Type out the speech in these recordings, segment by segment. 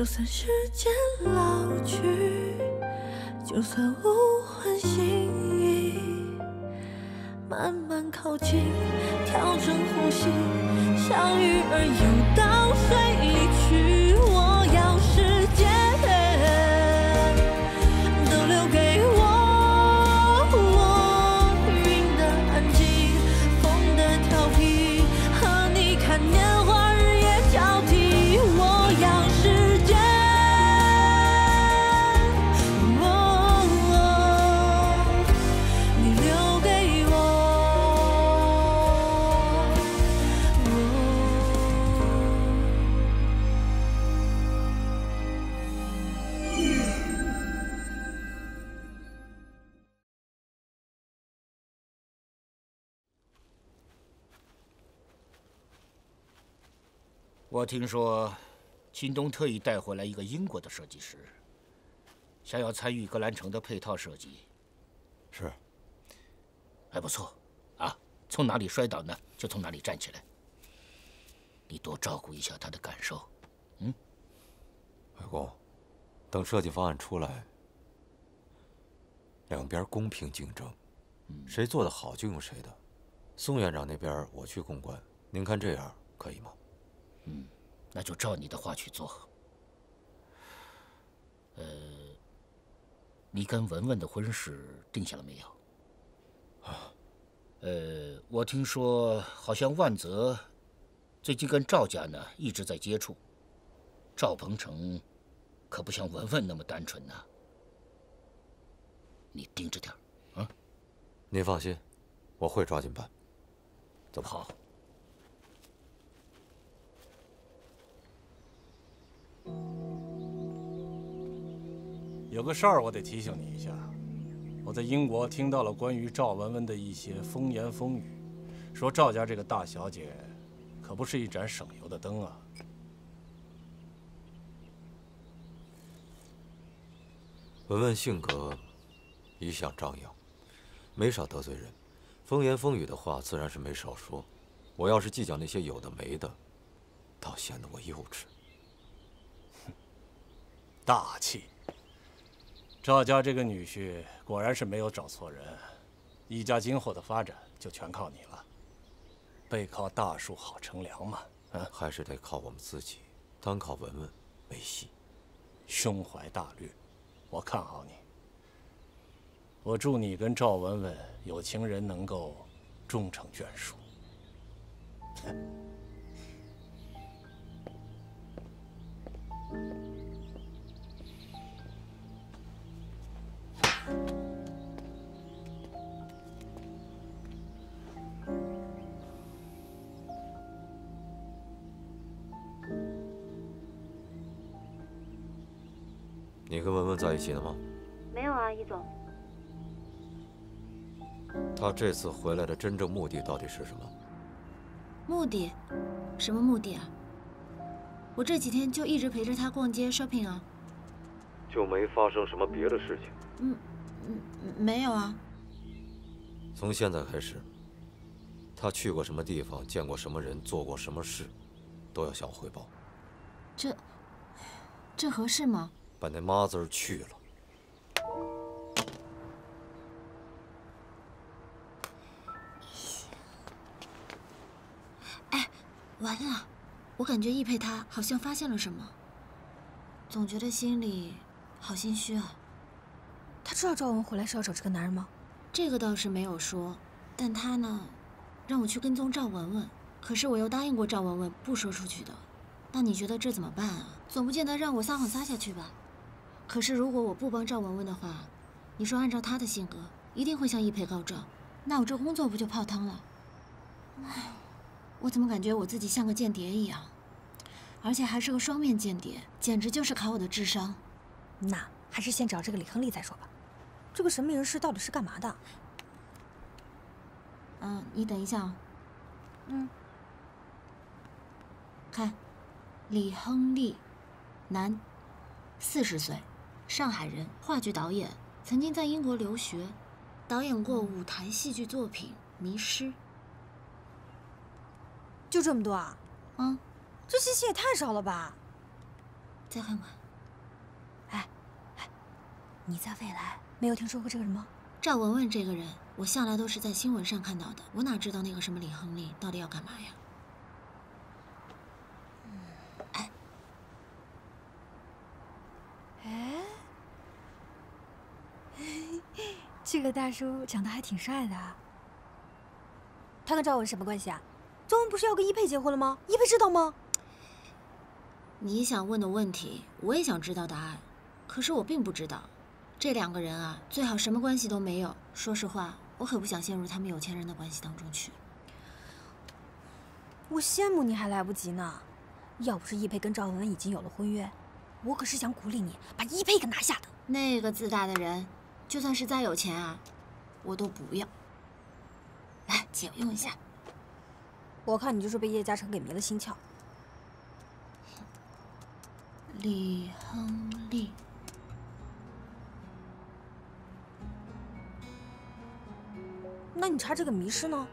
就算时间老去，就算物换星移，慢慢靠近，调整呼吸，像鱼儿游到水里去。听说，秦东特意带回来一个英国的设计师，想要参与格兰城的配套设计。是，还不错，啊，从哪里摔倒呢，就从哪里站起来。你多照顾一下他的感受。嗯外公，等设计方案出来，两边公平竞争，谁做的好就用谁的。宋院长那边我去公关，您看这样可以吗？那就照你的话去做。呃，你跟文文的婚事定下了没有？啊，呃，我听说好像万泽最近跟赵家呢一直在接触。赵鹏程可不像文文那么单纯呐、你盯着点儿。您放心，我会抓紧办。走吧。好。有个事儿我得提醒你一下，我在英国听到了关于赵文文的一些风言风语，说赵家这个大小姐可不是一盏省油的灯啊。文文性格一向张扬，没少得罪人，风言风语的话自然是没少说。我要是计较那些有的没的，倒显得我幼稚。大气。赵家这个女婿果然是没有找错人，一家今后的发展就全靠你了。背靠大树好乘凉嘛，嗯，还是得靠我们自己，单靠文文没戏。胸怀大略，我看好你。我祝你跟赵文文有情人能够终成眷属。你在一起的吗？没有啊，易总。他这次回来的真正目的到底是什么？目的？什么目的啊？我这几天就一直陪着他逛街 shopping 啊。就没发生什么别的事情。嗯嗯，没有啊。从现在开始，他去过什么地方，见过什么人，做过什么事，都要向我汇报。这这合适吗？把那妈字儿去了。哎完了，我感觉易佩他好像发现了什么，总觉得心里好心虚啊。他知道赵文回来是要找这个男人吗？这个倒是没有说，但他呢，让我去跟踪赵文文，可是我又答应过赵文文不说出去的。那你觉得这怎么办啊？总不见得让我撒谎撒下去吧？可是如果我不帮赵文文的话，你说按照她的性格，一定会向易培告状，那我这工作不就泡汤了？唉，我怎么感觉我自己像个间谍一样，而且还是个双面间谍，简直就是考我的智商。那还是先找这个李亨利再说吧。这个神秘人士到底是干嘛的？嗯，你等一下啊。嗯，看，李亨利，男，四十岁，上海人，话剧导演，曾经在英国留学，导演过舞台戏剧作品《迷失》。就这么多啊？嗯，这信息也太少了吧？再看看。哎，哎，你在未来没有听说过这个人吗？赵文文这个人，我向来都是在新闻上看到的，我哪知道那个什么李亨利到底要干嘛呀？哎，这个大叔长得还挺帅的。他跟赵文什么关系啊？周文不是要跟一佩结婚了吗？一佩知道吗？你想问的问题，我也想知道答案，可是我并不知道。这两个人啊，最好什么关系都没有。说实话，我可不想陷入他们有钱人的关系当中去。我羡慕你还来不及呢。要不是一佩跟赵文文已经有了婚约，我可是想鼓励你把一佩给拿下的。那个自大的人，就算是再有钱啊，我都不要。来，借我用一下。我看你就是被叶嘉诚给迷了心窍。李亨利，那你查这个迷失呢？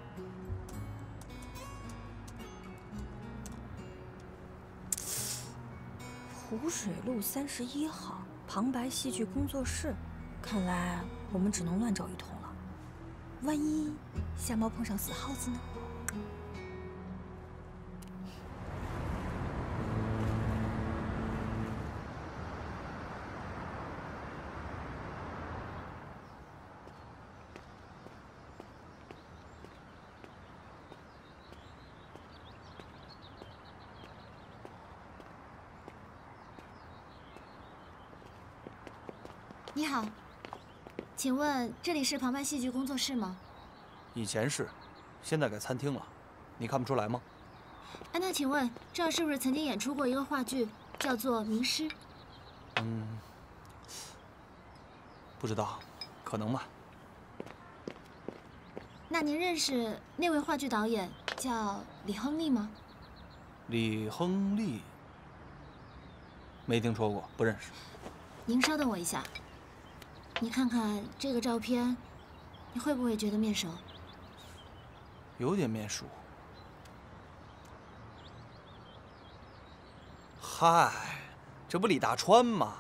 湖水路三十一号旁白戏剧工作室，看来我们只能乱找一通了。万一瞎猫碰上死耗子呢？你好，请问这里是旁白戏剧工作室吗？以前是，现在改餐厅了，你看不出来吗？哎，那请问这儿是不是曾经演出过一个话剧，叫做《名师》？嗯，不知道，可能吧。那您认识那位话剧导演叫李亨利吗？李亨利，没听说过，不认识。您稍等我一下，你看看这个照片，你会不会觉得面熟？有点面熟。嗨，这不李大川吗？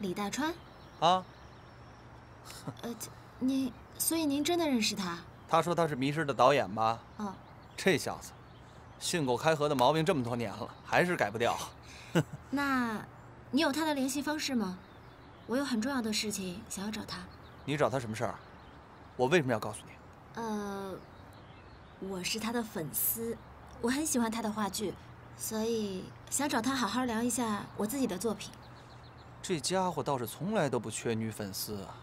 李大川？啊，呃，这您，所以您真的认识他？他说他是《迷失》的导演吧？哦，这小子，信口开河的毛病这么多年了，还是改不掉。那，你有他的联系方式吗？我有很重要的事情想要找他。你找他什么事儿？我为什么要告诉你？呃，我是他的粉丝，我很喜欢他的话剧，所以想找他好好聊一下我自己的作品。这家伙倒是从来都不缺女粉丝啊。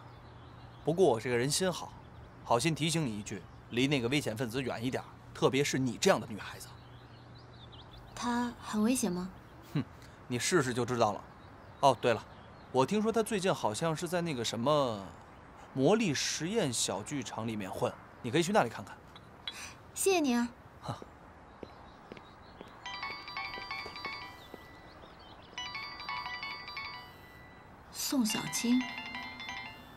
不过我这个人心好，好心提醒你一句，离那个危险分子远一点，特别是你这样的女孩子。他很危险吗？哼，你试试就知道了。哦，对了，我听说他最近好像是在那个什么魔力实验小剧场里面混，你可以去那里看看。谢谢你啊。宋小青，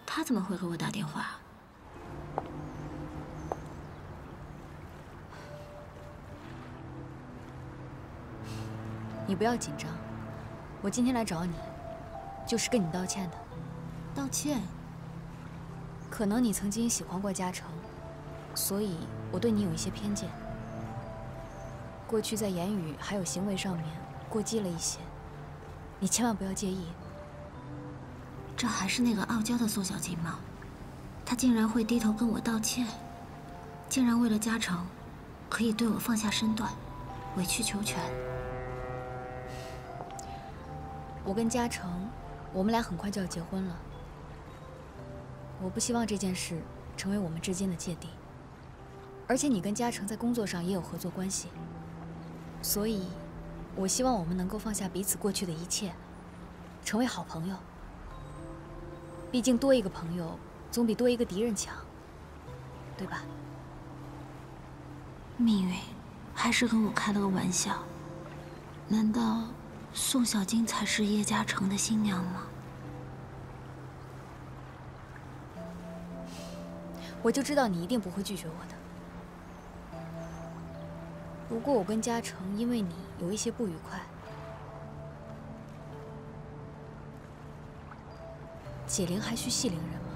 他怎么会给我打电话？你不要紧张，我今天来找你，就是跟你道歉的。道歉？可能你曾经喜欢过嘉诚，所以我对你有一些偏见。过去在言语还有行为上面过激了一些，你千万不要介意。这还是那个傲娇的宋小金吗？她竟然会低头跟我道歉，竟然为了嘉诚，可以对我放下身段，委曲求全。我跟嘉诚，我们俩很快就要结婚了。我不希望这件事成为我们之间的芥蒂。而且你跟嘉诚在工作上也有合作关系，所以，我希望我们能够放下彼此过去的一切，成为好朋友。毕竟多一个朋友，总比多一个敌人强，对吧？命运还是跟我开了个玩笑。难道宋小晶才是叶嘉诚的新娘吗？我就知道你一定不会拒绝我的。不过我跟嘉诚因为你有一些不愉快，解铃还需系铃人吗？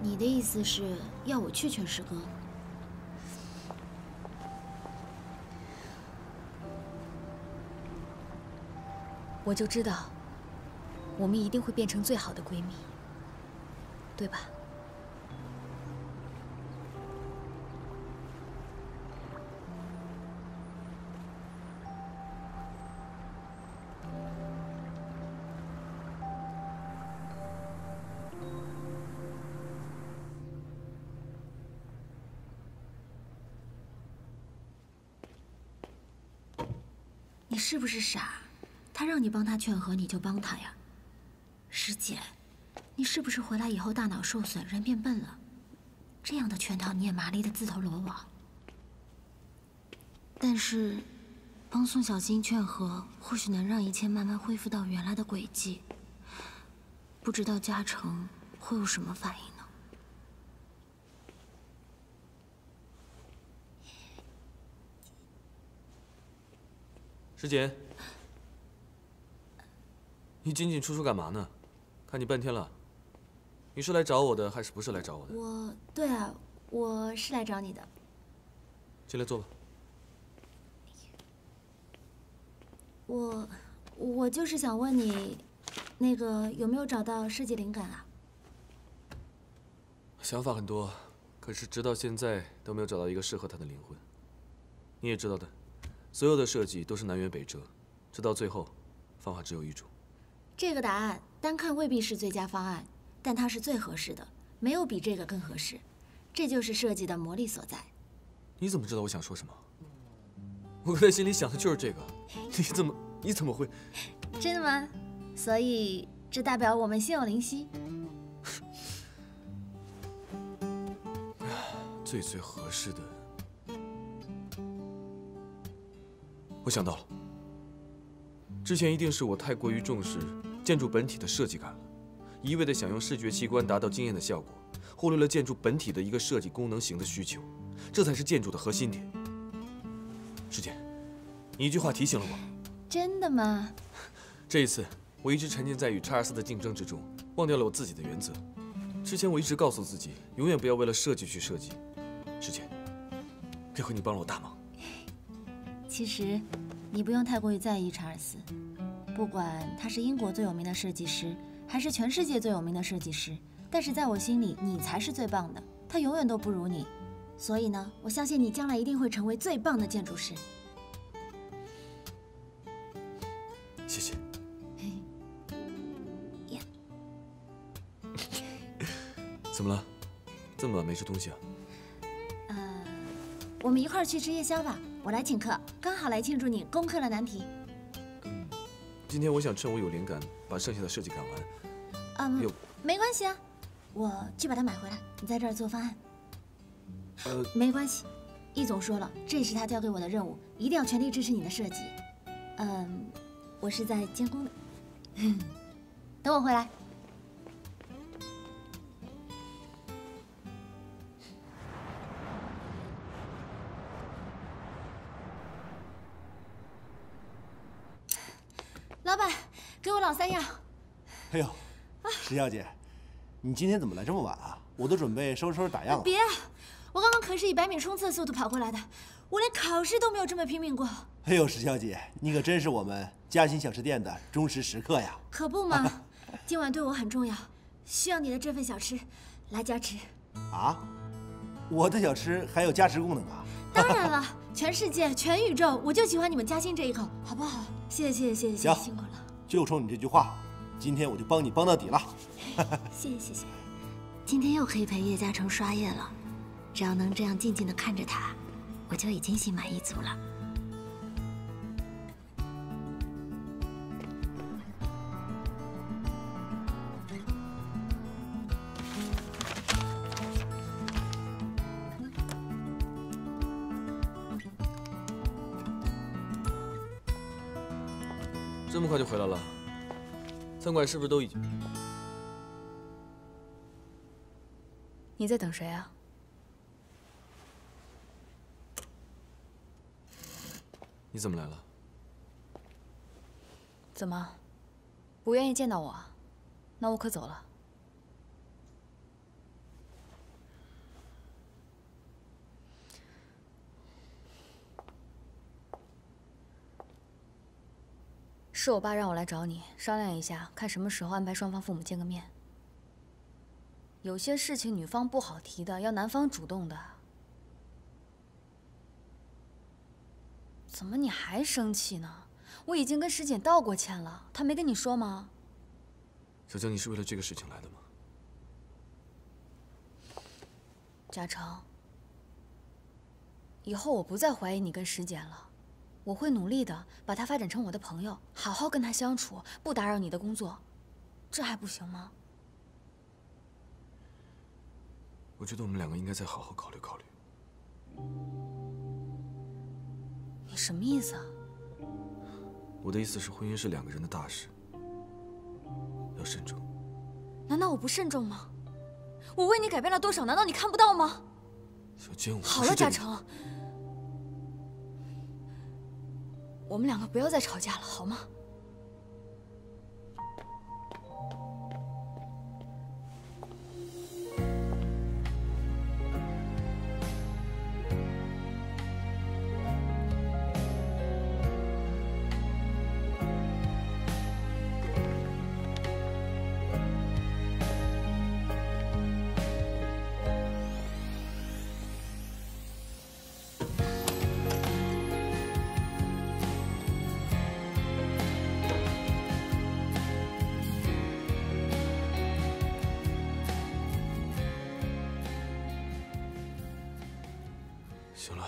你的意思是要我去劝师哥？我就知道，我们一定会变成最好的闺蜜，对吧？你是不是傻？他让你帮他劝和，你就帮他呀？师姐，你是不是回来以后大脑受损，人变笨了？这样的圈套你也麻利的自投罗网。但是，帮宋小金劝和，或许能让一切慢慢恢复到原来的轨迹。不知道嘉诚会有什么反应呢？师姐，你进进出出干嘛呢？看你半天了，你是来找我的还是不是来找我的？我，对啊，我是来找你的。进来坐吧。我，我就是想问你，那个有没有找到设计灵感啊？想法很多，可是直到现在都没有找到一个适合他的灵魂。你也知道的，所有的设计都是南辕北辙，直到最后，方法只有一种。这个答案单看未必是最佳方案，但它是最合适的，没有比这个更合适。这就是设计的魔力所在。你怎么知道我想说什么？我刚才心里想的就是这个。你怎么你怎么会？真的吗？所以这代表我们心有灵犀。最最合适的，我想到了。之前一定是我太过于重视建筑本体的设计感了，一味的想用视觉器官达到惊艳的效果，忽略了建筑本体的一个设计功能型的需求，这才是建筑的核心点。师姐，你一句话提醒了我。真的吗？这一次，我一直沉浸在与查尔斯的竞争之中，忘掉了我自己的原则。之前我一直告诉自己，永远不要为了设计去设计。师姐，这回你帮了我大忙。其实，你不用太过于在意查尔斯，不管他是英国最有名的设计师，还是全世界最有名的设计师，但是在我心里，你才是最棒的。他永远都不如你，所以呢，我相信你将来一定会成为最棒的建筑师。谢谢。呀，怎么了？这么晚没吃东西啊？呃，我们一块儿去吃夜宵吧，我来请客，刚好来庆祝你攻克了难题。嗯今天我想趁我有灵感，把剩下的设计赶完。嗯有，没关系啊，我去把它买回来，你在这儿做方案。呃，没关系，易总说了，这是他交给我的任务，一定要全力支持你的设计。嗯，我是在监工的，等我回来。哎呦，石小姐，你今天怎么来这么晚啊？我都准备收拾收拾打烊了。别啊，我刚刚可是以百米冲刺的速度跑过来的，我连考试都没有这么拼命过。哎呦，石小姐，你可真是我们嘉兴小吃店的忠实食客呀！可不嘛，今晚对我很重要，需要你的这份小吃来加持。啊，我的小吃还有加持功能啊？当然了，全世界、全宇宙，我就喜欢你们嘉兴这一口，好不好？谢谢谢谢谢谢，谢谢行辛苦了，就冲你这句话，今天我就帮你帮到底了。谢谢谢谢。今天又可以陪叶嘉诚刷夜了，只要能这样静静的看着他，我就已经心满意足了。这么快就回来了？餐馆是不是都已经？你在等谁啊？你怎么来了？怎么，不愿意见到我啊？那我可走了。是我爸让我来找你商量一下，看什么时候安排双方父母见个面。有些事情女方不好提的，要男方主动的。怎么你还生气呢？我已经跟石简道过歉了，他没跟你说吗？小江，你是为了这个事情来的吗？嘉诚，以后我不再怀疑你跟石简了，我会努力的把他发展成我的朋友，好好跟他相处，不打扰你的工作，这还不行吗？我觉得我们两个应该再好好考虑考虑。你什么意思啊？我的意思是，婚姻是两个人的大事，要慎重。难道我不慎重吗？我为你改变了多少？难道你看不到吗？小坚，我好了，嘉诚，我们两个不要再吵架了，好吗？行了，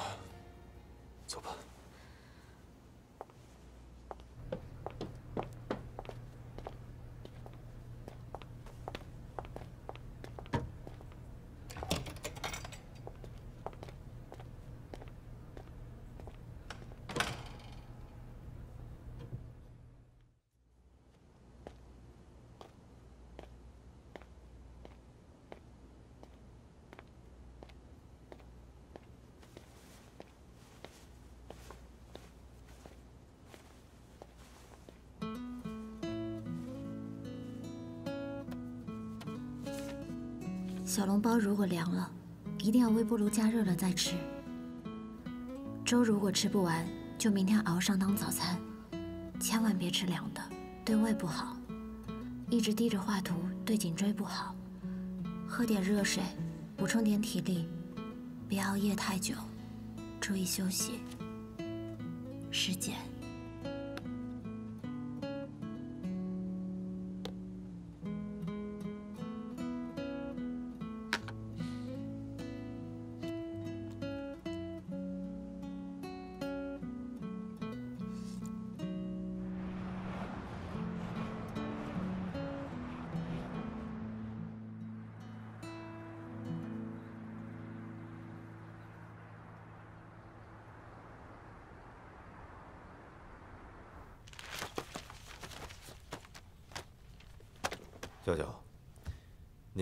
小笼包如果凉了，一定要微波炉加热了再吃。粥如果吃不完，就明天熬上当早餐，千万别吃凉的，对胃不好。一直低着画图，对颈椎不好。喝点热水，补充点体力，别熬夜太久，注意休息。师姐。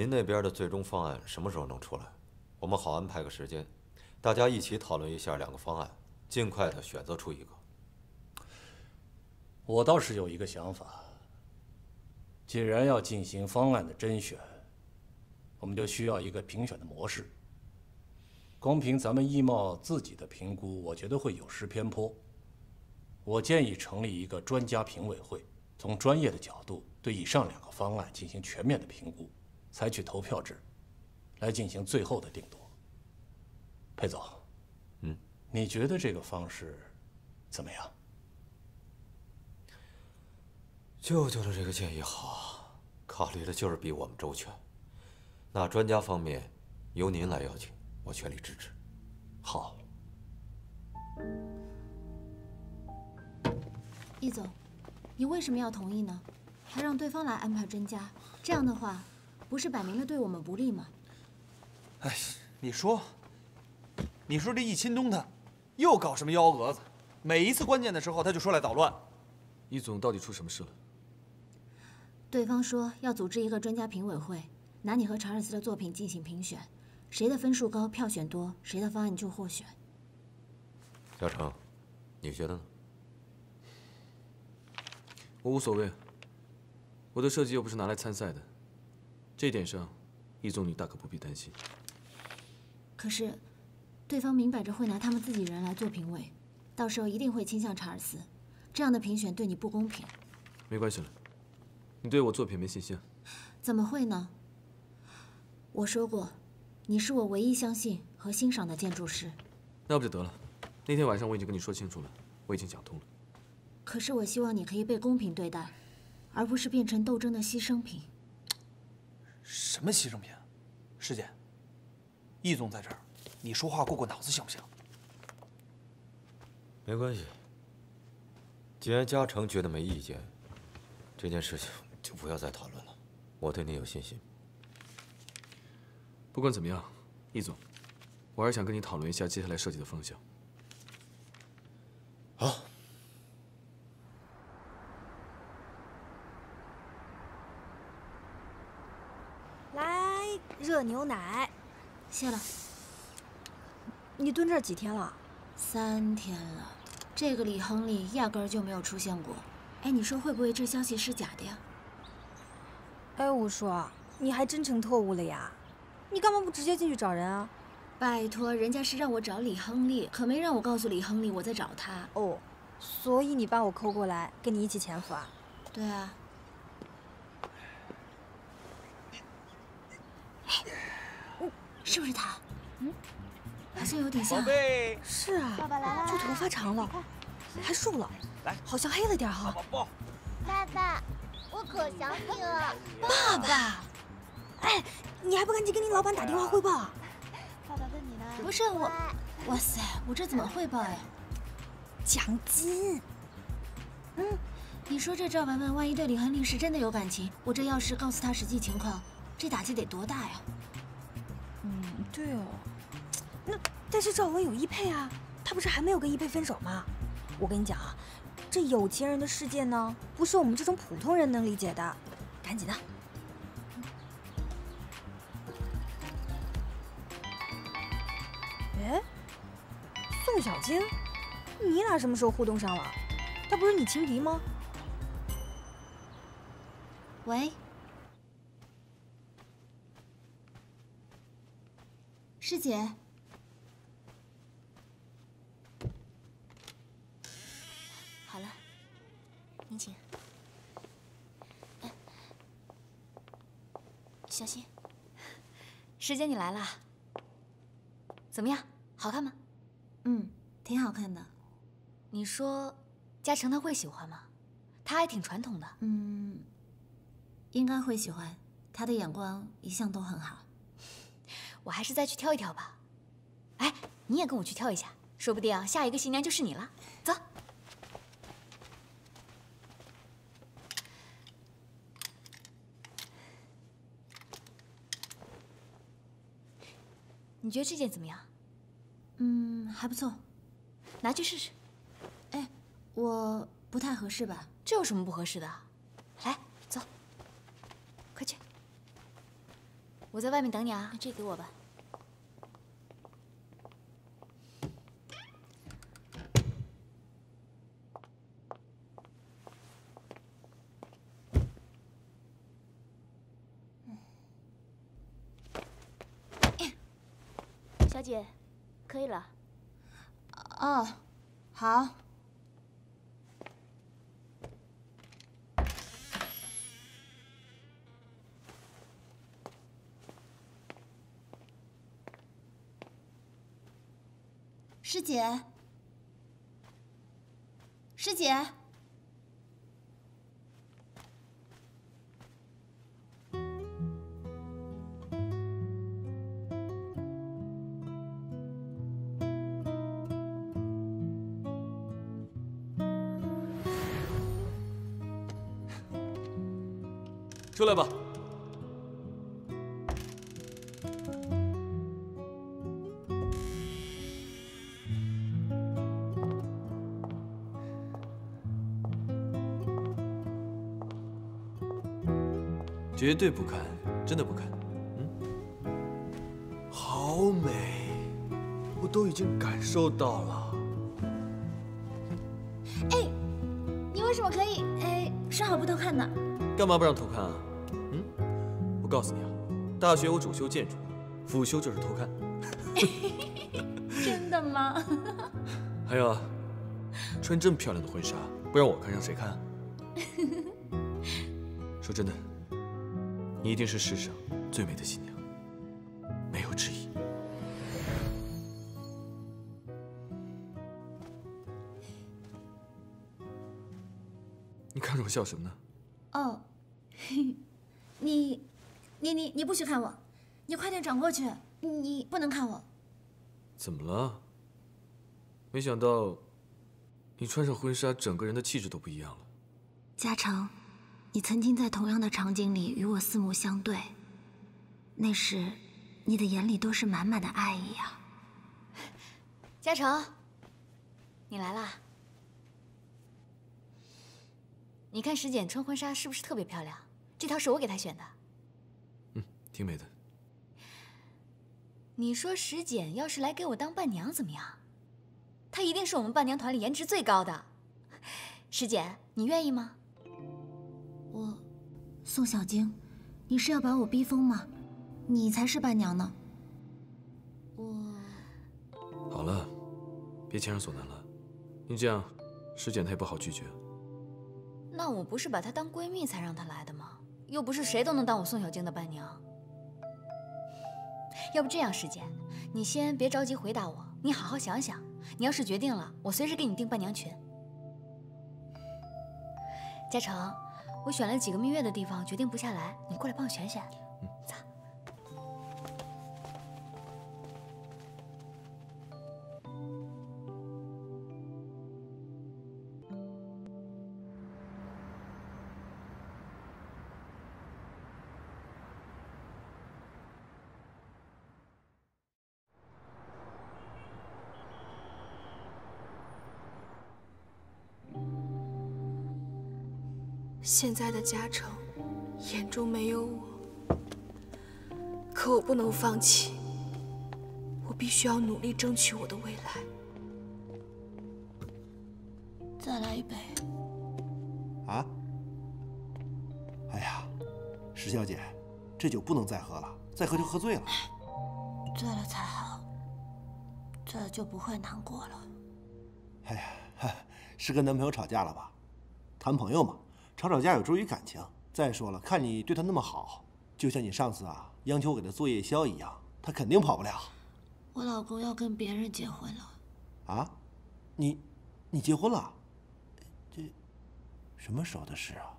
您那边的最终方案什么时候能出来？我们好安排个时间，大家一起讨论一下两个方案，尽快的选择出一个。我倒是有一个想法，既然要进行方案的甄选，我们就需要一个评选的模式。光凭咱们易茂自己的评估，我觉得会有失偏颇。我建议成立一个专家评委会，从专业的角度对以上两个方案进行全面的评估，采取投票制，来进行最后的定夺。裴总，嗯，你觉得这个方式怎么样？舅舅的这个建议好，考虑的就是比我们周全。那专家方面，由您来邀请，我全力支持。好。易总，你为什么要同意呢？还让对方来安排专家，这样的话，不是摆明了对我们不利吗？哎，你说，你说这易钦东他又搞什么幺蛾子？每一次关键的时候他就说来捣乱。易总到底出什么事了？对方说要组织一个专家评委会，拿你和查尔斯的作品进行评选，谁的分数高、票选多，谁的方案就获选。小程，你觉得呢？我无所谓，我的设计又不是拿来参赛的，这一点上，易总你大可不必担心。可是，对方明摆着会拿他们自己人来做评委，到时候一定会倾向查尔斯，这样的评选对你不公平。没关系了，你对我作品没信心？怎么会呢？我说过，你是我唯一相信和欣赏的建筑师。那不就得了？那天晚上我已经跟你说清楚了，我已经想通了。可是我希望你可以被公平对待，而不是变成斗争的牺牲品。什么牺牲品？师姐，易总在这儿，你说话过过脑子行不行？没关系，既然嘉诚觉得没意见，这件事情就不要再讨论了。我对你有信心。不管怎么样，易总，我还是想跟你讨论一下接下来设计的方向。好。来，热牛奶。谢了。你蹲这儿几天了？三天了。这个李亨利压根儿就没有出现过。哎，你说会不会这消息是假的呀？哎，我说，你还真成特务了呀？你干嘛不直接进去找人啊？拜托，人家是让我找李亨利，可没让我告诉李亨利我在找他。哦，所以你把我扣过来，跟你一起潜伏啊？对啊。哎，是不是他？嗯，好像有点像。宝贝，是啊，爸爸来了，就头发长了，还瘦了，来，好像黑了点哈。爸爸，我可想你了。爸爸，哎，你还不赶紧跟你老板打电话汇报啊？爸爸问你呢。不是我，哇塞，我这怎么汇报呀？奖金。嗯，你说这赵文文万一对李恒利是真的有感情，我这要是告诉他实际情况，这打击得多大呀？嗯，对哦。那但是赵文有一佩啊，他不是还没有跟一佩分手吗？我跟你讲啊，这有钱人的世界呢，不是我们这种普通人能理解的。赶紧的。哎，宋小金，你俩什么时候互动上了？他不是你情敌吗？喂，师姐。好了，您请。哎，小心。师姐，你来了。怎么样，好看吗？嗯，挺好看的。你说，嘉诚他会喜欢吗？他还挺传统的。嗯，应该会喜欢。他的眼光一向都很好。我还是再去挑一挑吧。哎，你也跟我去挑一下，说不定下一个新娘就是你了。走。你觉得这件怎么样？嗯，还不错，拿去试试。哎，我不太合适吧？这有什么不合适的？来，走，快去。我在外面等你啊。这给我吧。小姐，可以了。哦，好。师姐，师姐。出来吧。绝对不看，真的不看。嗯，好美，我都已经感受到了。哎，你为什么可以？哎，说好不偷看呢。干嘛不让偷看啊？告诉你啊，大学我主修建筑，辅修就是偷看。真的吗？还有啊，穿这么漂亮的婚纱，不让我看，让谁看啊？说真的，你一定是世上最美的新娘，没有之一。你看着我笑什么呢？哦，你，你你你不许看我，你快点转过去，你不能看我。怎么了？没想到，你穿上婚纱，整个人的气质都不一样了。嘉诚，你曾经在同样的场景里与我四目相对，那时，你的眼里都是满满的爱意啊。嘉诚，你来啦。你看石简穿婚纱是不是特别漂亮？这条是我给她选的。嗯，挺美的。你说石简要是来给我当伴娘怎么样？她一定是我们伴娘团里颜值最高的。石简，你愿意吗？我，宋小晶，你是要把我逼疯吗？你才是伴娘呢。我。好了，别强人所难了。你这样，石简她也不好拒绝。那我不是把她当闺蜜才让她来的吗？又不是谁都能当我宋小晶的伴娘。要不这样，师姐，你先别着急回答我，你好好想想。你要是决定了，我随时给你订伴娘裙。嘉诚，我选了几个蜜月的地方，决定不下来，你过来帮我选选。现在的嘉诚眼中没有我，可我不能放弃，我必须要努力争取我的未来。再来一杯。啊？哎呀，石小姐，这酒不能再喝了，再喝就喝醉了。醉了才好，醉了就不会难过了。哎呀，是跟男朋友吵架了吧？谈朋友嘛。吵吵架有助于感情。再说了，看你对他那么好，就像你上次啊央求我给他做夜宵一样，他肯定跑不了。我老公要跟别人结婚了。啊？你，你结婚了？这，什么时候的事啊？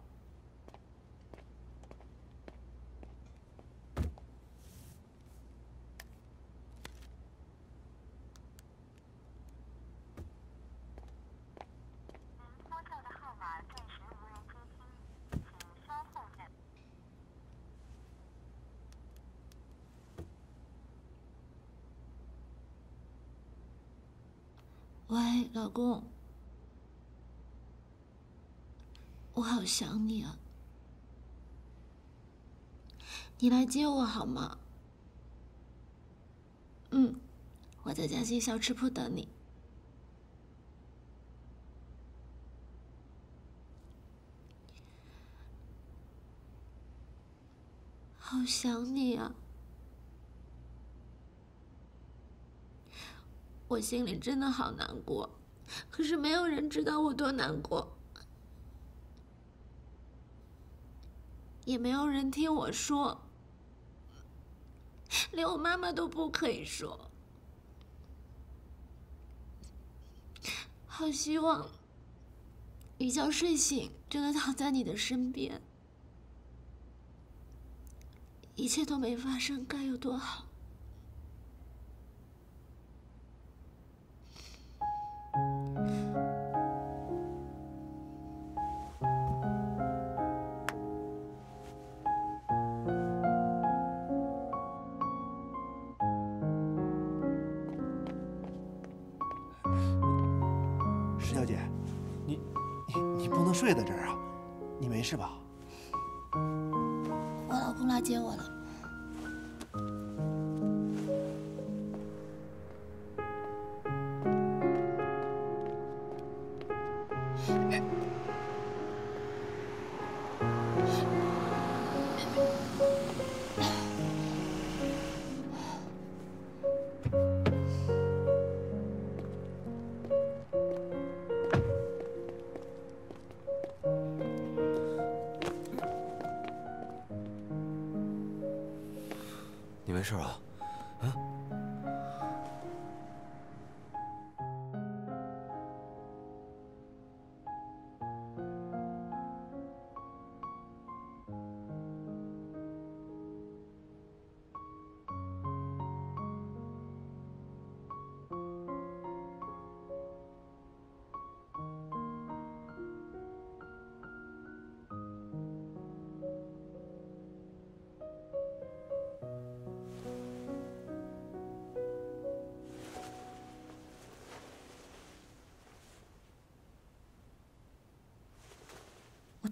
喂，老公，我好想你啊！你来接我好吗？嗯，我在嘉兴小吃铺等你。好想你啊！我心里真的好难过，可是没有人知道我多难过，也没有人听我说，连我妈妈都不可以说。好希望一觉睡醒就能躺在你的身边，一切都没发生，该有多好。睡在这儿啊！你没事吧？我老公来接我了。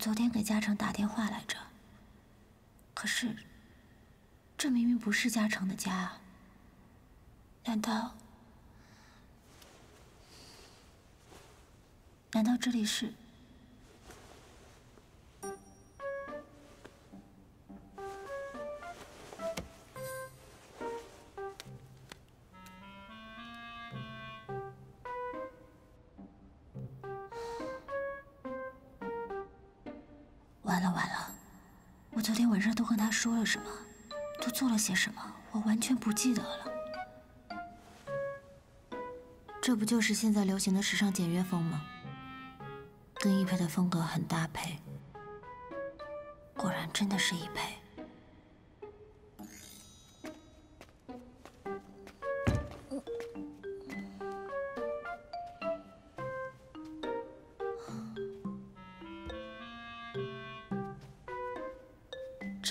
昨天给嘉诚打电话来着，可是这明明不是嘉诚的家啊！难道难道这里是？说了什么，都做了些什么，我完全不记得了。这不就是现在流行的时尚简约风吗？跟一佩的风格很搭配，果然真的是一佩。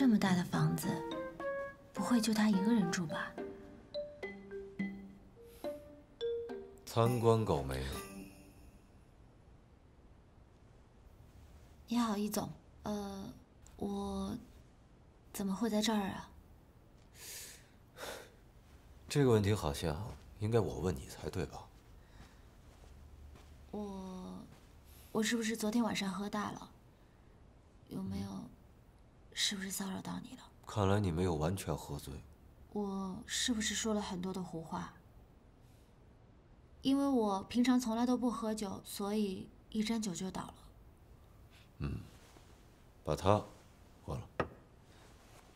这么大的房子，不会就他一个人住吧？参观够没有？你好，易总。呃，我怎么会在这儿啊？这个问题好像应该我问你才对吧？我我是不是昨天晚上喝大了？有没有？是不是骚扰到你了？看来你没有完全喝醉。我是不是说了很多的胡话？因为我平常从来都不喝酒，所以一沾酒就倒了。嗯，把它喝了。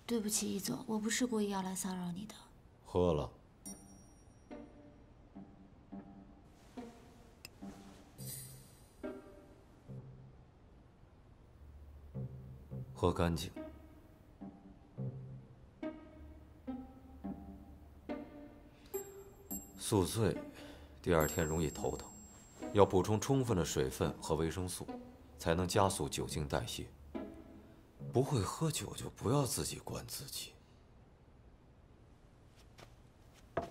对不起，易总，我不是故意要来骚扰你的。喝了。喝干净。宿醉，第二天容易头疼，要补充充分的水分和维生素，才能加速酒精代谢。不会喝酒就不要自己灌自己。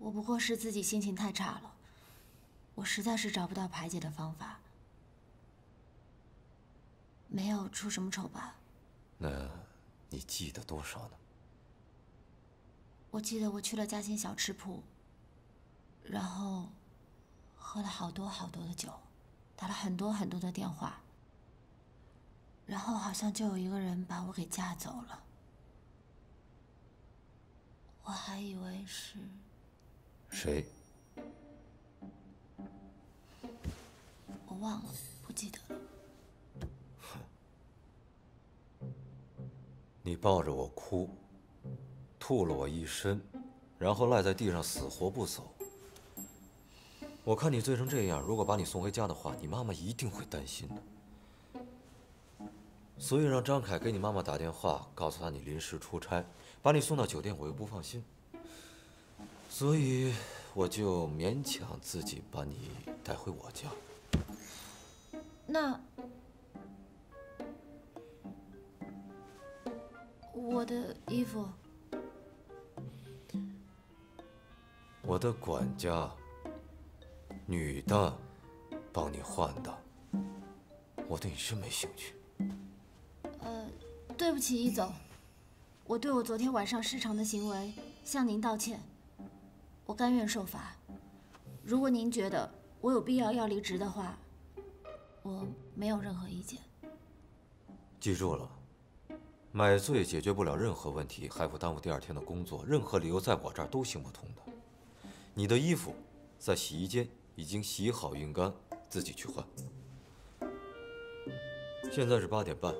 我不过是自己心情太差了，我实在是找不到排解的方法。没有出什么丑吧？那，你记得多少呢？我记得我去了嘉兴小吃铺，然后喝了好多好多的酒，打了很多很多的电话，然后好像就有一个人把我给架走了。我还以为是谁？我忘了，不记得了。你抱着我哭，吐了我一身，然后赖在地上死活不走。我看你醉成这样，如果把你送回家的话，你妈妈一定会担心的。所以让张凯给你妈妈打电话，告诉她你临时出差，把你送到酒店，我又不放心。所以我就勉强自己把你带回我家。那我的衣服，我的管家，女的，帮你换的。我对你真没兴趣。呃，对不起，易总，我对我昨天晚上失常的行为向您道歉，我甘愿受罚。如果您觉得我有必要要离职的话，我没有任何意见。记住了，买醉解决不了任何问题，还会耽误第二天的工作。任何理由在我这儿都行不通的。你的衣服在洗衣间已经洗好熨干，自己去换。现在是八点半，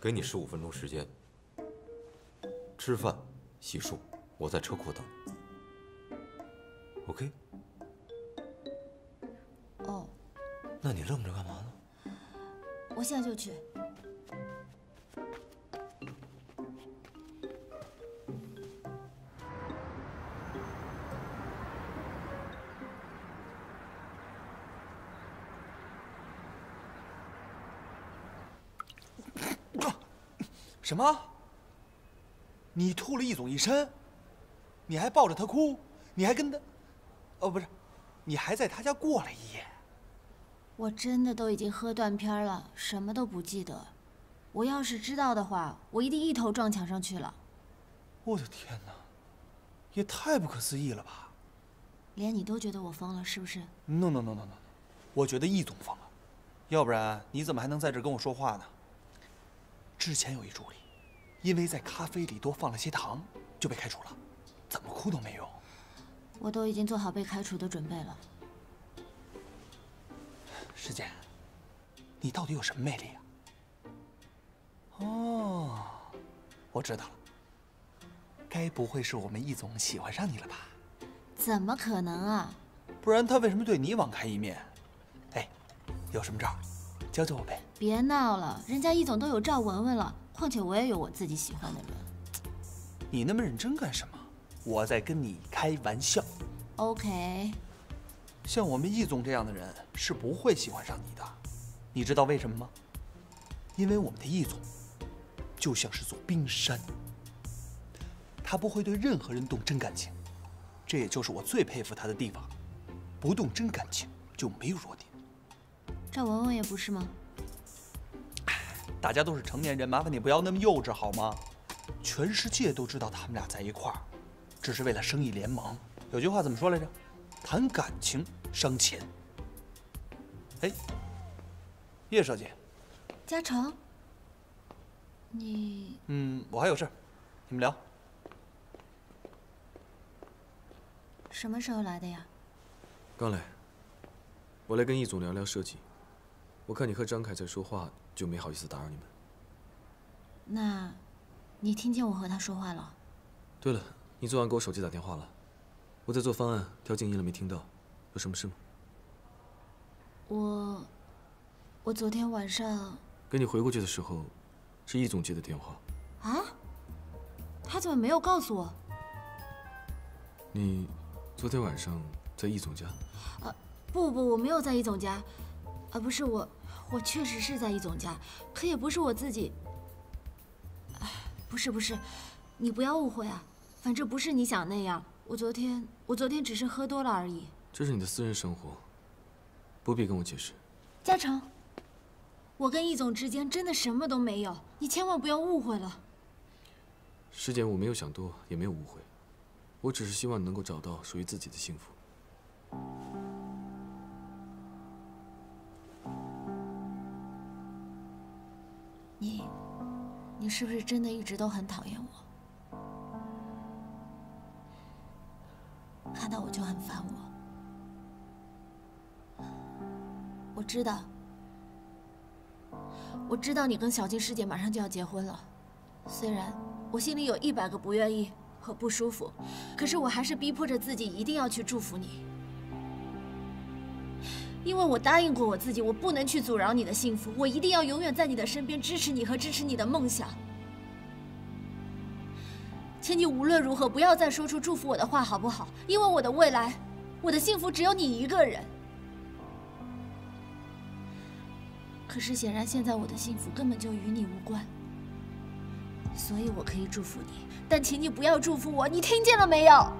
给你十五分钟时间。吃饭、洗漱，我在车库等你。OK？哦，那你愣着干嘛呢？我现在就去。什么？你吐了易总一身？你还抱着他哭？你还跟他……哦，不是，你还在他家过了一夜？我真的都已经喝断片了，什么都不记得。我要是知道的话，我一定一头撞墙上去了。我的天哪，也太不可思议了吧！连你都觉得我疯了，是不是？No no no no no，我觉得易总疯了，要不然你怎么还能在这跟我说话呢？之前有一助理，因为在咖啡里多放了些糖，就被开除了，怎么哭都没用。我都已经做好被开除的准备了。师姐，你到底有什么魅力啊？哦，我知道了，该不会是我们易总喜欢上你了吧？怎么可能啊？不然他为什么对你网开一面？哎，有什么招，教教我呗。别闹了，人家易总都有赵文文了，况且我也有我自己喜欢的人。你那么认真干什么？我在跟你开玩笑。OK。像我们易总这样的人是不会喜欢上你的，你知道为什么吗？因为我们的易总就像是座冰山，他不会对任何人动真感情，这也就是我最佩服他的地方。不动真感情就没有弱点。赵文文也不是吗？大家都是成年人，麻烦你不要那么幼稚好吗？全世界都知道他们俩在一块儿，只是为了生意联盟。有句话怎么说来着？谈感情伤钱。哎，叶小姐，嘉诚，你……嗯，我还有事，你们聊。什么时候来的呀？刚来。我来跟易总聊聊设计。我看你和张凯在说话，就没好意思打扰你们。那，你听见我和他说话了？对了，你昨晚给我手机打电话了。我在做方案，调静音了，没听到。有什么事吗？我，我昨天晚上给你回过去的时候，是易总接的电话。啊？他怎么没有告诉我？你昨天晚上在易总家？啊，不不，我没有在易总家。啊，不是我，我确实是在易总家，可也不是我自己。不是不是，你不要误会啊，反正不是你想那样。我昨天，我昨天只是喝多了而已。这是你的私人生活，不必跟我解释。嘉诚，我跟易总之间真的什么都没有，你千万不要误会了。师姐，我没有想多，也没有误会，我只是希望你能够找到属于自己的幸福。是不是真的一直都很讨厌我？看到我就很烦我。我知道，我知道你跟小静师姐马上就要结婚了。虽然我心里有一百个不愿意和不舒服，可是我还是逼迫着自己一定要去祝福你，因为我答应过我自己，我不能去阻挠你的幸福，我一定要永远在你的身边支持你和支持你的梦想。请你无论如何不要再说出祝福我的话，好不好？因为我的未来，我的幸福只有你一个人。可是显然现在我的幸福根本就与你无关，所以我可以祝福你，但请你不要祝福我，你听见了没有？